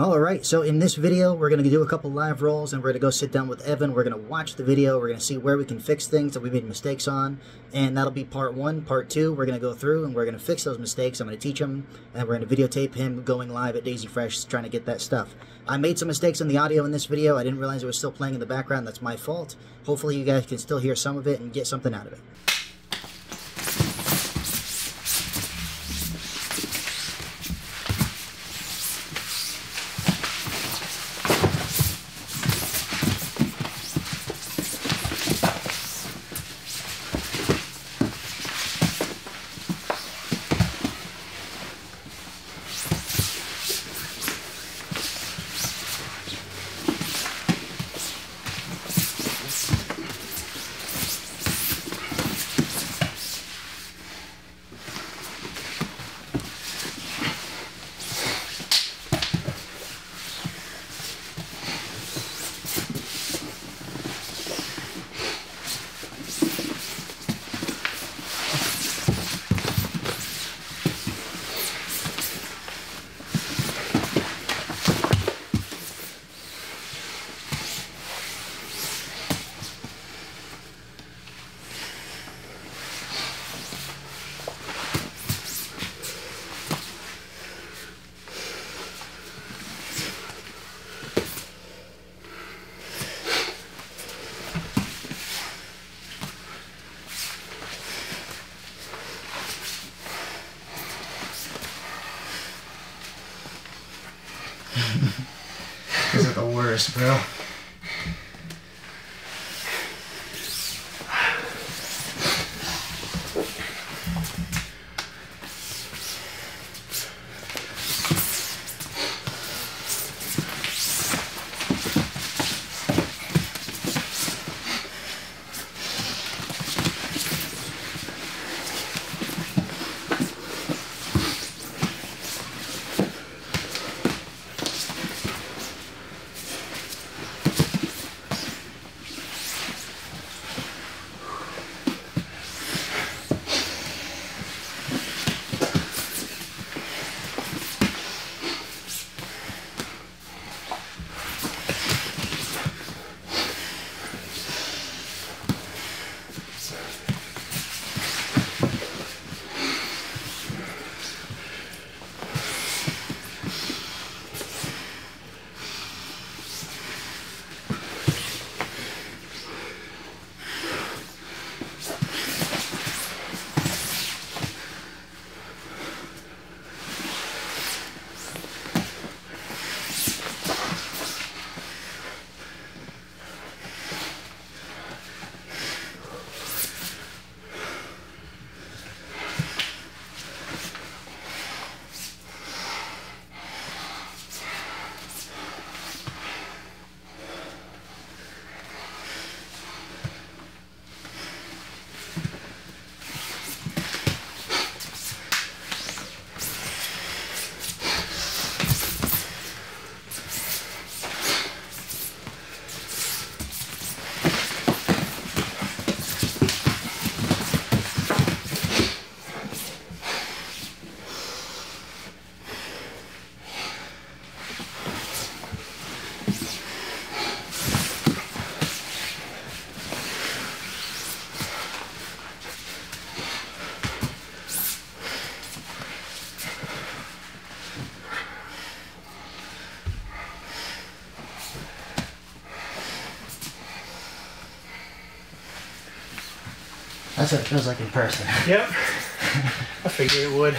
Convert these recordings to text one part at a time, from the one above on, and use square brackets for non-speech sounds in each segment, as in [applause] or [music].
Alright, so in this video, we're going to do a couple live rolls and we're going to go sit down with Evan. We're going to watch the video. We're going to see where we can fix things that we made mistakes on. And that'll be part one. Part two, we're going to go through and we're going to fix those mistakes. I'm going to teach him and we're going to videotape him going live at Daisy Fresh trying to get that stuff. I made some mistakes in the audio in this video. I didn't realize it was still playing in the background. That's my fault. Hopefully you guys can still hear some of it and get something out of it. [laughs] These are the worst, bro. That's what it feels like in person. Yep. I figured it would.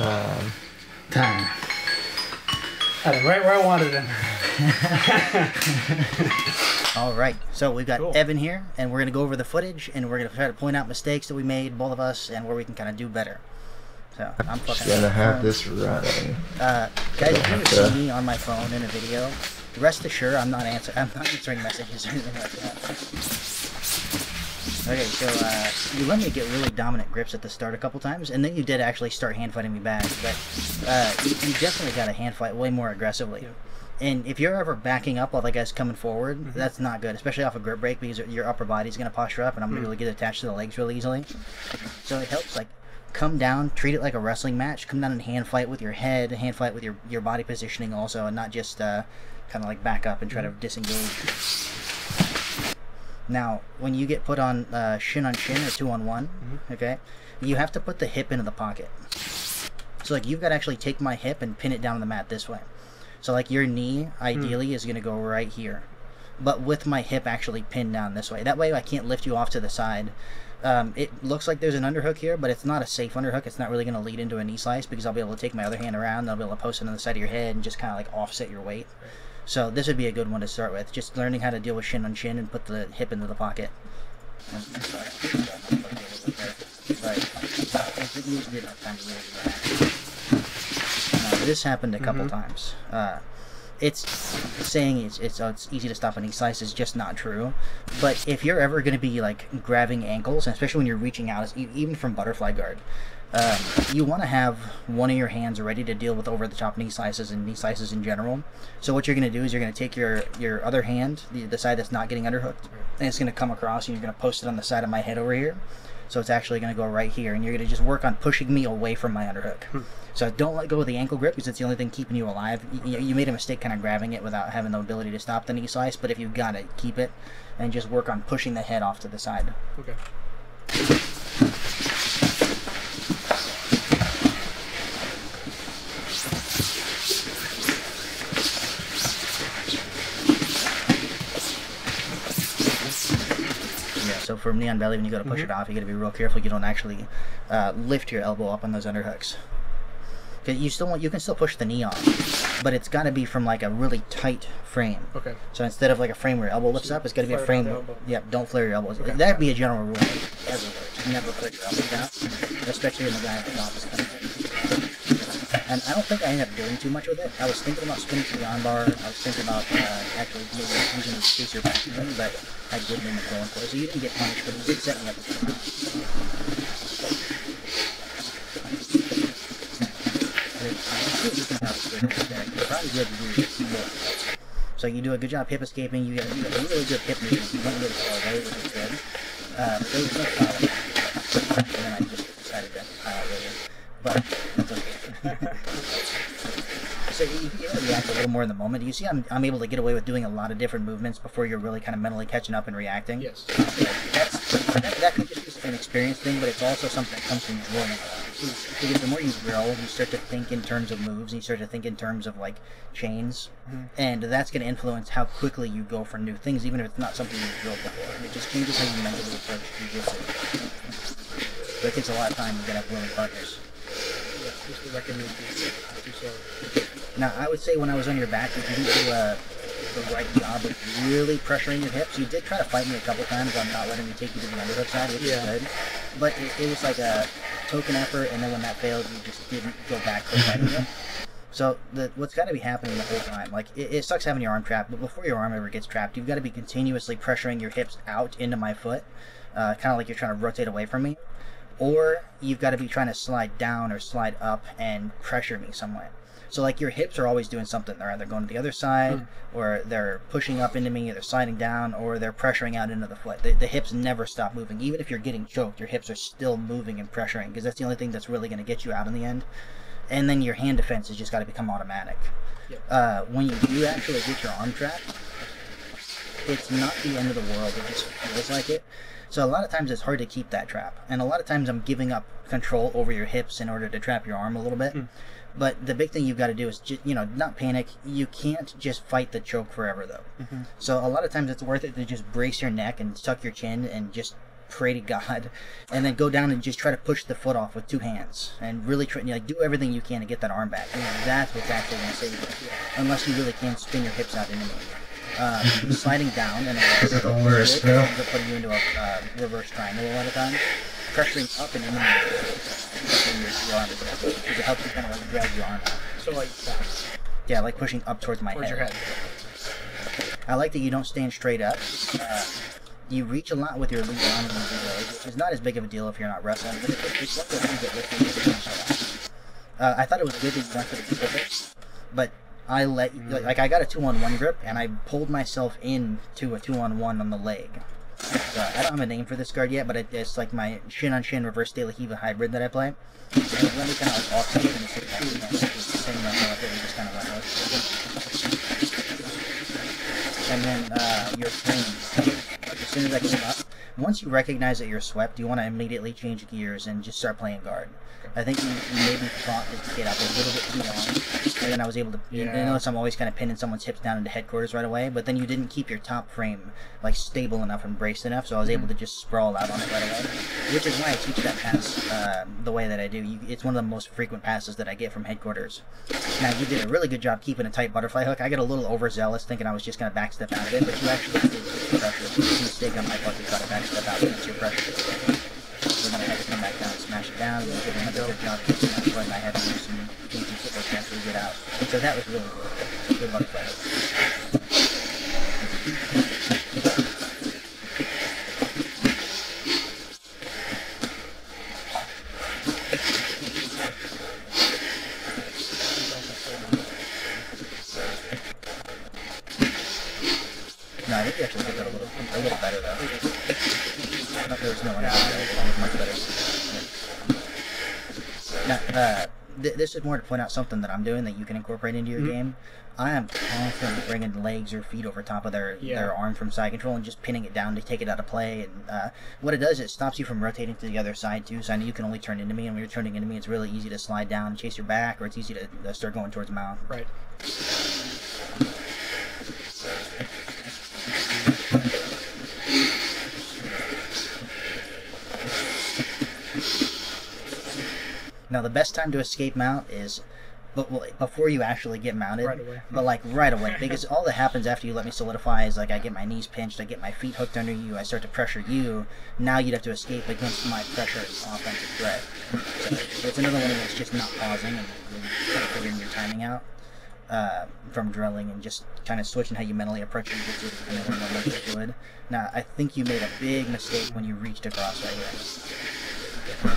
Um, Time. Had him right where I wanted him. [laughs] All right, so we've got Cool. Evan here, and we're gonna go over the footage, and we're gonna try to point out mistakes that we made, both of us, and where we can kind of do better. So I'm fucking. gonna have this running. Uh, guys, if you ever Okay. see me on my phone in a video, rest assured I'm not answer. I'm not answering messages or anything like that. Okay, so uh, you let me get really dominant grips at the start a couple times, and then you did actually start hand fighting me back. But uh, you, you definitely got to hand fight way more aggressively. Yeah. And if you're ever backing up while the guy's coming forward, that's not good, especially off a grip break because your upper body's going to posture up, and I'm going to really get attached to the legs really easily. So it helps like come down, treat it like a wrestling match. Come down and hand fight with your head, hand fight with your your body positioning also, and not just uh, kind of like back up and try to disengage. Now, when you get put on uh, shin on shin or two on one, okay, you have to put the hip into the pocket. So like you've got to actually take my hip and pin it down on the mat this way. So like your knee ideally is going to go right here, but with my hip actually pinned down this way. That way I can't lift you off to the side. Um, it looks like there's an underhook here, but it's not a safe underhook. It's not really going to lead into a knee slice because I'll be able to take my other hand around, and I'll be able to post it on the side of your head and just kind of like offset your weight. So this would be a good one to start with. Just learning how to deal with shin on shin and put the hip into the pocket. I'm sorry. Right. You didn't have time to really do that. This happened a couple times. Uh, it's saying it's it's, uh, it's easy to stop a knee slice is just not true. But if you're ever going to be like grabbing ankles, and especially when you're reaching out, even from butterfly guard, um, you want to have one of your hands ready to deal with over the top knee slices and knee slices in general. So what you're going to do is you're going to take your your other hand, the, the side that's not getting underhooked, and it's going to come across, and you're going to post it on the side of my head over here. So it's actually going to go right here, and you're going to just work on pushing me away from my underhook. So don't let go of the ankle grip because it's the only thing keeping you alive. You, you made a mistake kind of grabbing it without having the ability to stop the knee slice, but if you've got it, keep it, and just work on pushing the head off to the side. Okay. So for knee on belly, when you go to push it off, you got to be real careful you don't actually uh, lift your elbow up on those underhooks. 'Cause you still want, you can still push the knee off, but it's got to be from like a really tight frame. Okay. So instead of like a frame where your elbow lifts up, it's got to be a frame. the. Yep, don't flare your elbows. Okay. That'd be a general rule everywhere. Never flare your elbows down, especially when the guy at the top. And I don't think I ended up doing too much with it. I was thinking about spinning to the armbar. I was thinking about uh, actually using the spacer back to but I didn't end up going for it. So you didn't get punished, but it did set me up. So you do a good job hip escaping. You get, you get a really good hip movement. You don't good. Uh, but there was no foul. And then I just decided to it later. But. So you, you react a little more in the moment. You see, I'm, I'm able to get away with doing a lot of different movements before you're really kind of mentally catching up and reacting. Yes. That's, that, that could just be an experience thing, but it's also something that comes from drilling. Because the more you drill, you start to think in terms of moves, and you start to think in terms of like chains, mm-hmm. and that's going to influence how quickly you go for new things, even if it's not something you've drilled before. And it just changes how you mentally approach jiu-jitsu. But it takes a lot of time. To have willing partners. Just to recommend. Now, I would say when I was on your back, you didn't do uh, the right job of really pressuring your hips. You did try to fight me a couple times on not letting me take you to the underhook side, which Yeah. is good. But it, it was like a token effort, and then when that failed, you just didn't go back to fighting it. So the, what's got to be happening the whole time, like it, it sucks having your arm trapped, but before your arm ever gets trapped, you've got to be continuously pressuring your hips out into my foot, uh, kind of like you're trying to rotate away from me, or you've got to be trying to slide down or slide up and pressure me somewhere. So like your hips are always doing something. They're either going to the other side, or they're pushing up into me, or they're sliding down, or they're pressuring out into the foot. The, the hips never stop moving. Even if you're getting choked, your hips are still moving and pressuring because that's the only thing that's really going to get you out in the end. And then your hand defense has just got to become automatic. Yep. Uh, when you do actually get your arm trapped, it's not the end of the world. It just feels like it. So a lot of times it's hard to keep that trap, and a lot of times I'm giving up control over your hips in order to trap your arm a little bit. Hmm. But the big thing you've got to do is just you know not panic. You can't just fight the choke forever though. Mm-hmm. So a lot of times it's worth it to just brace your neck and tuck your chin and just pray to God, and then go down and just try to push the foot off with two hands, and really try, you know, like do everything you can to get that arm back. And that's what's actually going to save you, unless you really can spin your hips out into me. Uh, sliding down and [laughs] Is it the worst, bro? ends up putting you into a uh, reverse triangle a lot of times. Pressuring up and in the middle, your, your arm because it helps you kind of like drag your arm out. So like that, Yeah, like pushing up towards my towards your head. I like that you don't stand straight up. Uh, you reach a lot with your lead arm and your leg, which is not as big of a deal if you're not wrestling, but it- it's one of the things that lifts you to finish it off. Uh, I thought it was good that you went for the Pacific, but I let you, like, like I got a two on one grip and I pulled myself in to a two on one on the leg. So I don't have a name for this guard yet, but it, it's like my shin on shin reverse De La Riva hybrid that I play. And let me kind of like offset it in the same you know, it's the same it, just kind of with. And then uh, your. As soon as I came up, once you recognize that you're swept, you want to immediately change gears and just start playing guard. I think you, you maybe thought to get up a little bit too long, and then I was able to. You Yeah. notice I'm always kind of pinning someone's hips down into headquarters right away, but then you didn't keep your top frame like stable enough and braced enough, so I was able to just sprawl out on it right away. Which is why I teach that pass uh, the way that I do. You, it's one of the most frequent passes that I get from headquarters. Now you did a really good job keeping a tight butterfly hook. I got a little overzealous thinking I was just gonna backstep out of it, but you actually did get pressure. It's a mistake on my part to try to backstep out against your pressure. So then I had to come back down and. And you another use some football chance get out. So that was really good. Good butterfly hook. No, I think actually did a little, a little better though. There was no one out there. It was much better. Now, uh, th- this is more to point out something that I'm doing that you can incorporate into your Mhm. game. I am constantly bringing legs or feet over top of their Yeah. their arm from side control and just pinning it down to take it out of play. And uh, what it does, it stops you from rotating to the other side too. So I know you can only turn into me, and when you're turning into me, it's really easy to slide down and chase your back, or it's easy to uh, start going towards the mouth. Right. Now, the best time to escape mount is but well, before you actually get mounted. Right away. But like right away, because all that happens after you let me solidify is like I get my knees pinched, I get my feet hooked under you, I start to pressure you. Now you'd have to escape against my pressure offensive threat. So it's another one that's just not pausing and kind of figuring your timing out. Uh, from drilling and just kind of switching how you mentally approach it to depending on what you fluid. Now, I think you made a big mistake when you reached across right here.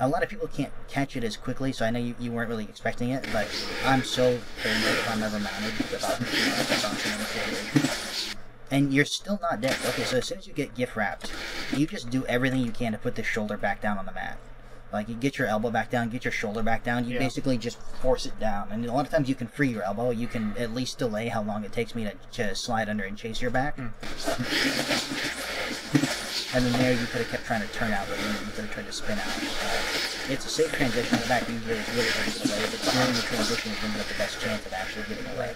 A lot of people can't catch it as quickly, so I know you, you weren't really expecting it, but I'm so I'm ever mounted about you know, the function of it. And you're still not dead. Okay, so as soon as you get gift wrapped, you just do everything you can to put the shoulder back down on the mat. Like you get your elbow back down, get your shoulder back down. You Yeah. basically just force it down, and a lot of times you can free your elbow. You can at least delay how long it takes me to, to slide under and chase your back. Hmm. [laughs] And then there you could have kept trying to turn out, but you could have tried to spin out. Uh, it's a safe transition in the back. Usually it's really hard to get away, but during the transition is when you have the best chance of actually getting away.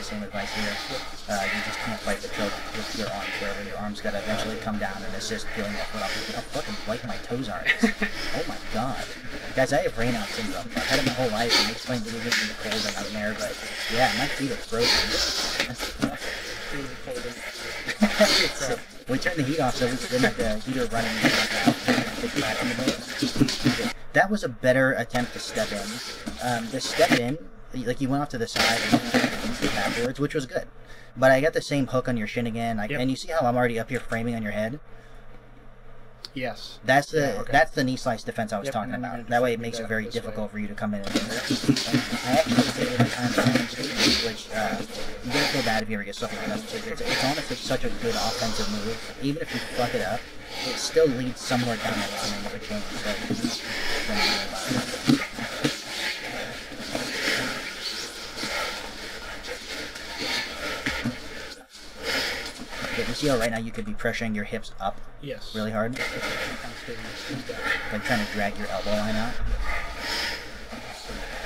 Same advice here. Uh, you just can't fight the choke with your arms wherever your arms got to eventually come down and assist peeling that foot off. Look how fucking white my toes are. [laughs] oh my god. Guys, I have Raynaud syndrome. I've had it my whole life and I explained video games in the cold and out there, but yeah, my feet are frozen. So, [laughs] we turned the heat off so we can have the heater running. back in the boat. That was a better attempt to step in. Um, the step in, like you went off to the side and backwards, which was good. But I got the same hook on your shin again, like, Yep. and you see how I'm already up here framing on your head. Yes. That's the Yeah, okay. that's the knee slice defense I was Yep, talking and then you're about. That way, it makes it very difficult way. for you to come in. And [laughs] I actually say it every time I which uh, you don't feel bad if you ever get stuck like that. It's, it's, it's honestly such a good offensive move. Even if you fuck it up, it still leads somewhere down the line of a change. So don't worry about it. Okay, you see how right now you could be pressuring your hips up Yes. really hard, I'm kind of skating this down. like trying to drag your elbow line out.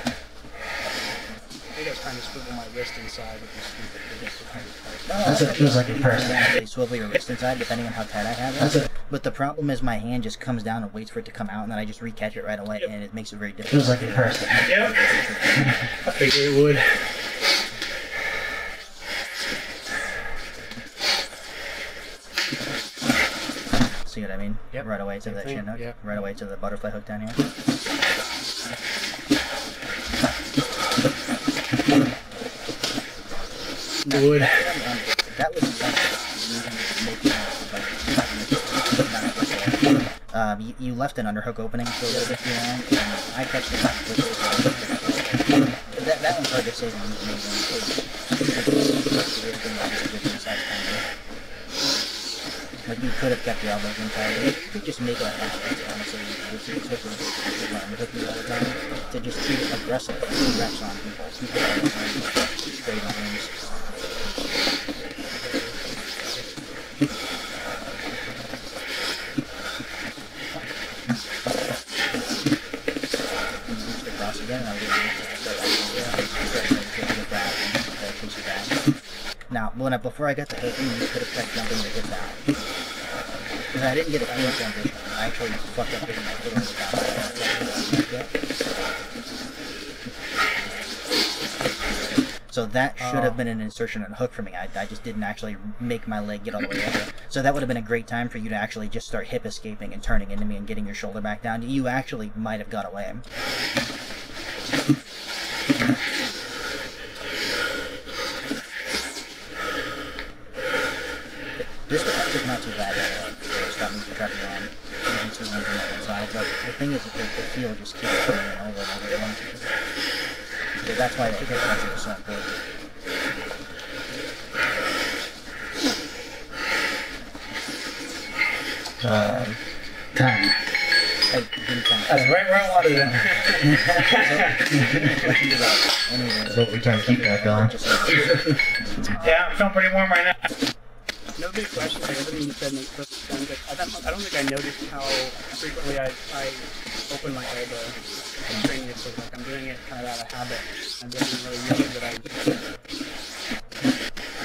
I think I was trying to swivel my wrist inside with this stupid this stupid part. That's what it feels like in person. They swivel your wrist inside depending on how tight I have That's it. it. But the problem is my hand just comes down and waits for it to come out, and then I just re-catch it right away, Yep. and it makes it very difficult. Feels like in person. Yep. [laughs] I figured it would. See what I mean? Yep. Right away to Same the thing. chin hook. Yep. Right away to the butterfly hook down here. Would. That was um, you, you left an underhook opening for a little bit and I catched it back quickly. So that, that one's hard to say. when you- when you- Like you could have kept your elbows inside. You could just make it a habit, honestly. Which is hook hook me all the time. To just treat it aggressive. Reps on people. People like, straight on wings. reach the cross again, and I'll get Now, when I, before I got the hook you could have kept jumping to I didn't get a clean transition. I actually fucked up hitting my foot on the top. So that should have been an insertion and hook for me. I, I just didn't actually make my leg get all the way over. So that would have been a great time for you to actually just start hip escaping and turning into me and getting your shoulder back down. You actually might have got away. This defense is not too bad. Uh, stop me from trapping on using two hands on that one side. But the thing is, that the, the heel just keeps coming in over and over again. So that's why the hip defense is so important. Uh, Time. I didn't count. That's right where I wanted it. Anyway, so we turn the heat back on. just [laughs] Yeah, I'm feeling pretty warm right now. No big question. Like everything you said makes perfect sense. Like, I, don't, I don't think I noticed how frequently I, I open my elbow and. So like I'm doing it kind of out of habit. I didn't really realize that I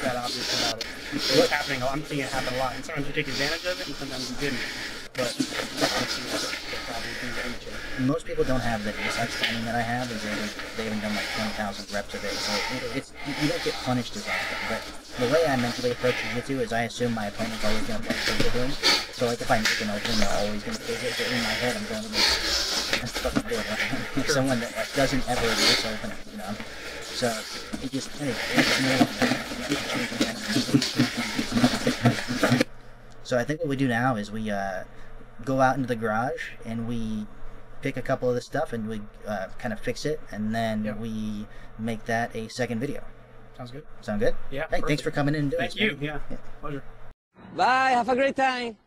that obvious about it. So what's happening? I'm seeing it happen a lot. And sometimes you take advantage of it, and sometimes you didn't. But I the most people don't have the ASAC timing that I have. Is they, haven't done like 20,000 reps a day, so it, it's you you don't get punished as often. But the way I mentally approach jiu-jitsu is I assume my opponent's always going to punch physically doing. So like if I make an opening, they're always going to take it. But in my head, I'm going to make fucking. Right? [laughs] Someone that like, doesn't ever miss opening, you know. So it just hey, it's. So I think what we do now is we uh, go out into the garage and we pick a couple of the stuff and we uh, kind of fix it and then Yep. we make that a second video. Sounds good. Sound good? Yeah. Hey, thanks for coming in and doing Thank this. you. man. Yeah. Pleasure. Bye. Have a great time.